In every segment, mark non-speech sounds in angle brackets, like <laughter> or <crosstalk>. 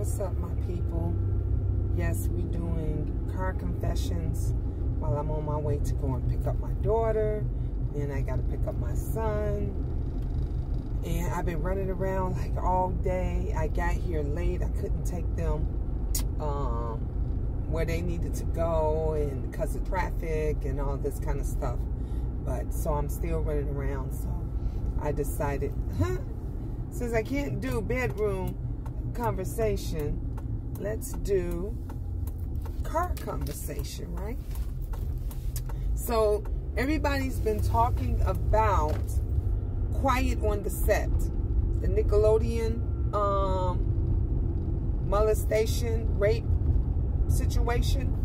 What's up, my people? Yes, we doing car confessions while I'm on my way to go and pick up my daughter. Then I got to pick up my son. And I've been running around like all day. I got here late. I couldn't take them um, where they needed to go and because of traffic and all this kind of stuff. But so I'm still running around. So I decided, huh, <laughs> since I can't do bedroom conversation, let's do car conversation, right? So everybody's been talking about Quiet on the Set, the Nickelodeon um, molestation, rape situation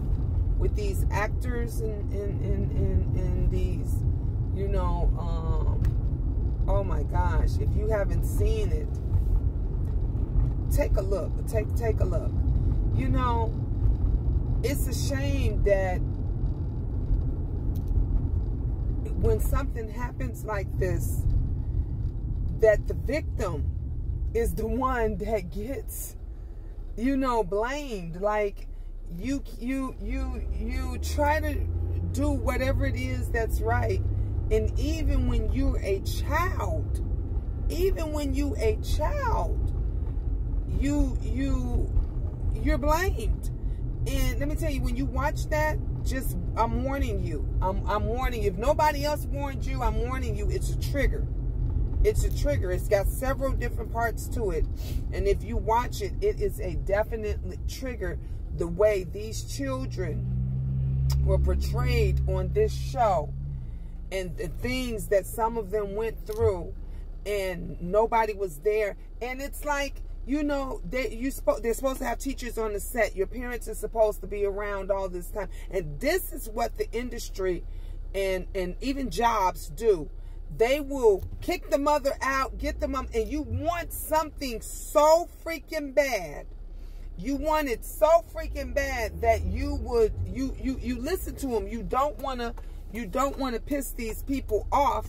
with these actors and in, in, in, in, these, you know, um, oh my gosh, if you haven't seen it, take a look. Take take a look. You know, it's a shame that when something happens like this, that the victim is the one that gets, you know, blamed. Like you you you you try to do whatever it is that's right. And even when you're a child, even when you a child, you you you're blamed. And let me tell you, when you watch that, just I'm warning you. I'm I'm warning you. If nobody else warned you, I'm warning you. It's a trigger. It's a trigger. It's got several different parts to it. And if you watch it, it is a definite trigger the way these children were portrayed on this show and the things that some of them went through and nobody was there. And it's like you know they you spo- they're supposed to have teachers on the set. Your parents are supposed to be around all this time. And this is what the industry and and even jobs do. They will kick the mother out get the mom and you want something so freaking bad. You want it so freaking bad that you would you you you listen to them you don't want to you don't want to piss these people off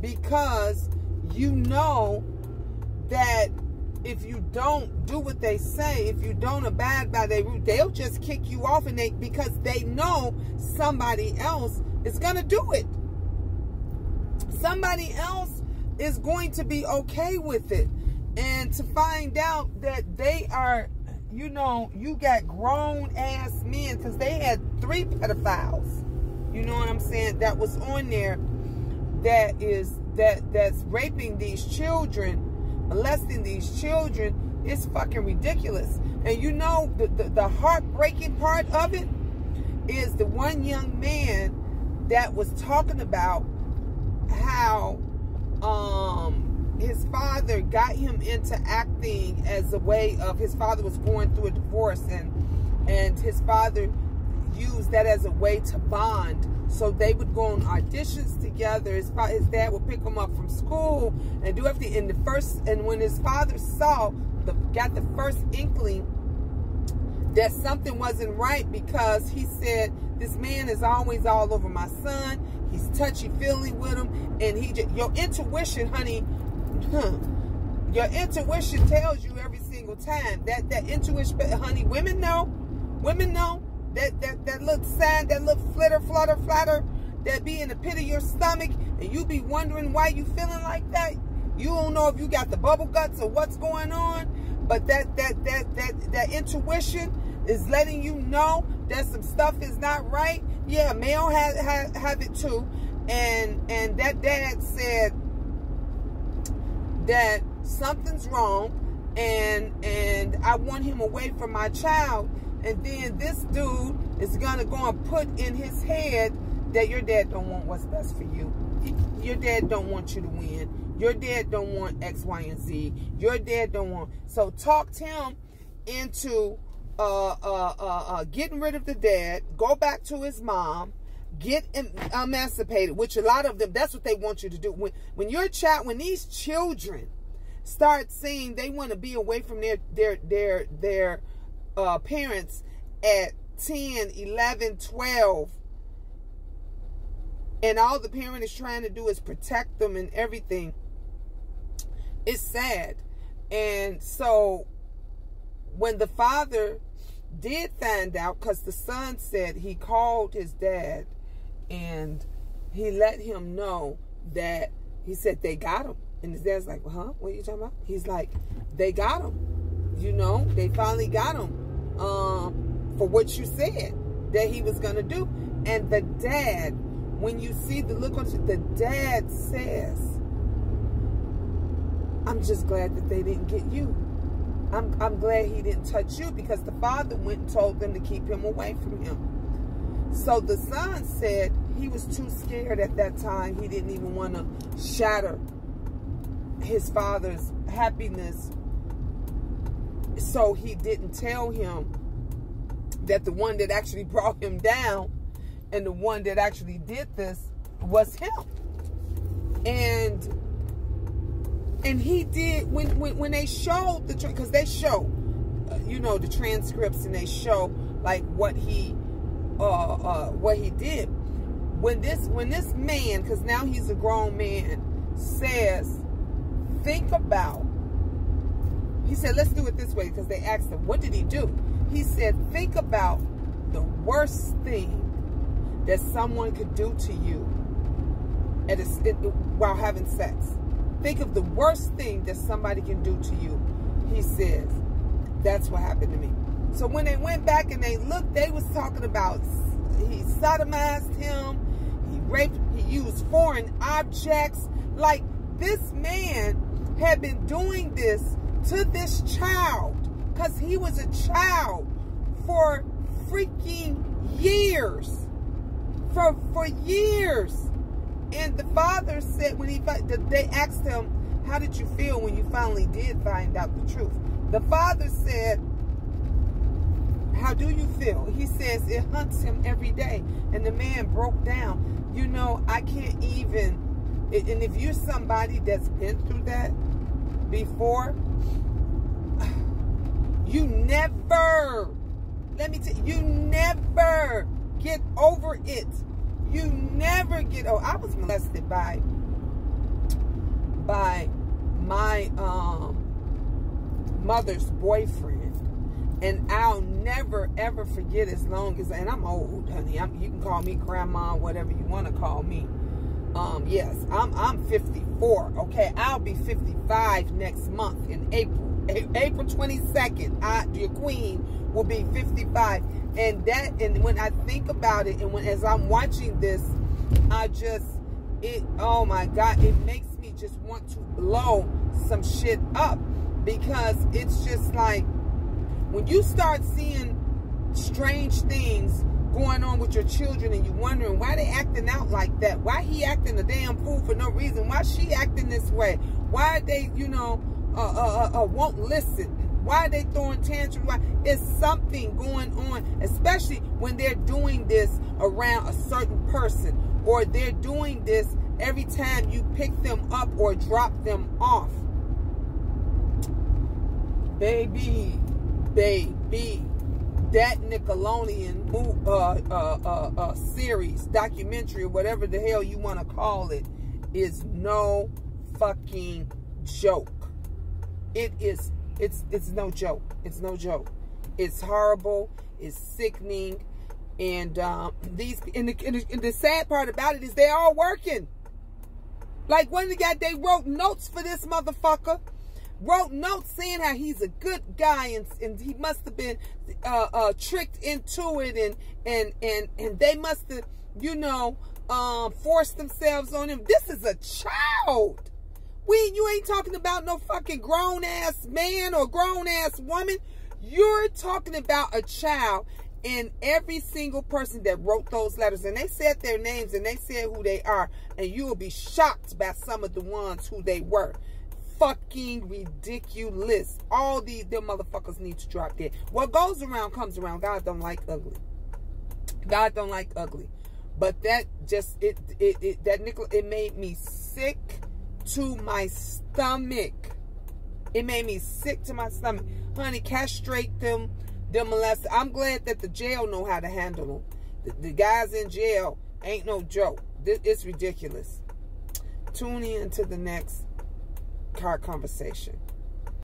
because you know that if you don't do what they say, if you don't abide by their route, they'll just kick you off and they because they know somebody else is gonna do it. Somebody else is going to be okay with it. And to find out that they are, you know, you got grown ass men, because they had three pedophiles, you know what I'm saying, that was on there that is that that's raping these children molesting these children is fucking ridiculous. And you know, the, the, the heartbreaking part of it is the one young man that was talking about how um, his father got him into acting as a way of his father was going through a divorce and and his father used that as a way to bond so they would go on auditions together. His, his dad would pick him up from school and do everything. And the first, and when his father saw, the, got the first inkling that something wasn't right because he said, this man is always all over my son. He's touchy-feely with him. And he just, your intuition, honey, your intuition tells you every single time. That, that intuition, honey, women know. Women know that that that little sad, that little flitter, flutter, flatter, that be in the pit of your stomach, and you be wondering why you feeling like that. You don't know if you got the bubble guts or what's going on, but that that that that that intuition is letting you know that some stuff is not right. Yeah, male have have, have it too, and and that dad said that something's wrong, and and I want him away from my child and then this dude is gonna go and put in his head that your dad don't want what's best for you. Your dad don't want you to win. Your dad don't want X, Y, and Z. Your dad don't want. So talked him into uh, uh, uh, uh, getting rid of the dad. Go back to his mom. Get emancipated. Which a lot of them, that's what they want you to do. When when your child, when these children start saying they want to be away from their their their their uh, parents at 10, 11, 12. And all the parent is trying to do is protect them and everything. It's sad. And so when the father did find out, because the son said he called his dad and he let him know that he said they got him. And his dad's like, well, huh? What are you talking about? He's like, they got him. You know, they finally got him um, for what you said that he was going to do. And the dad, when you see the look on the dad says, I'm just glad that they didn't get you. I'm, I'm glad he didn't touch you because the father went and told them to keep him away from him. So the son said he was too scared at that time. He didn't even want to shatter his father's happiness. So he didn't tell him that the one that actually brought him down and the one that actually did this was him. And and he did when when, when they showed the because they show you know the transcripts and they show like what he uh uh what he did when this when this man because now he's a grown man says think about he said let's do it this way because they asked him what did he do he said think about the worst thing that someone could do to you at a, while having sex Think of the worst thing that somebody can do to you. He says, that's what happened to me. So when they went back and they looked, they was talking about he sodomized him, he raped, he used foreign objects. Like this man had been doing this to this child because he was a child for freaking years. For for years. And the father said when he they asked him, "How did you feel when you finally did find out the truth?" The father said, "How do you feel?" He says it hunts him every day. And the man broke down. You know, I can't even. And if you're somebody that's been through that before, you never. Let me tell you, never get over it. You never get oh I was molested by by my um mother's boyfriend. And I'll never ever forget as long as and I'm old honey. I'm, you can call me grandma whatever you want to call me um yes I'm I'm 54 okay I'll be 55 next month in April. A April 22nd I your queen will be 55 and that and when i think about it and when as i'm watching this i just it oh my god it makes me just want to blow some shit up. Because it's just like when you start seeing strange things going on with your children and you wondering why they acting out like that why he acting a damn fool for no reason why she acting this way why they you know uh, uh, uh, uh won't listen why they throwing tantrums? Why? It's something going on, especially when they're doing this around a certain person or they're doing this every time you pick them up or drop them off. Baby, baby, that Nickelodeon uh, uh, uh, uh, series, documentary, whatever the hell you want to call it, is no fucking joke. It is it's it's no joke. It's no joke. It's horrible. It's sickening. And um, these and the, and the, and the sad part about it is they're all working. Like one of the guys, they wrote notes for this motherfucker. Wrote notes saying how he's a good guy and, and he must have been uh, uh, tricked into it and and and and they must have, you know, um, forced themselves on him. This is a child. We, you ain't talking about no fucking grown ass man or grown ass woman. You're talking about a child and every single person that wrote those letters and they said their names and they said who they are and you will be shocked by some of the ones who they were fucking ridiculous all these them motherfuckers need to drop dead what goes around comes around god don't like ugly god don't like ugly but that just it it, it that nickel it made me sick to my stomach. It made me sick to my stomach. Honey, castrate them, them molest. I'm glad that the jail know how to handle them. The, the guys in jail ain't no joke. This, it's ridiculous. Tune in to the next car conversation.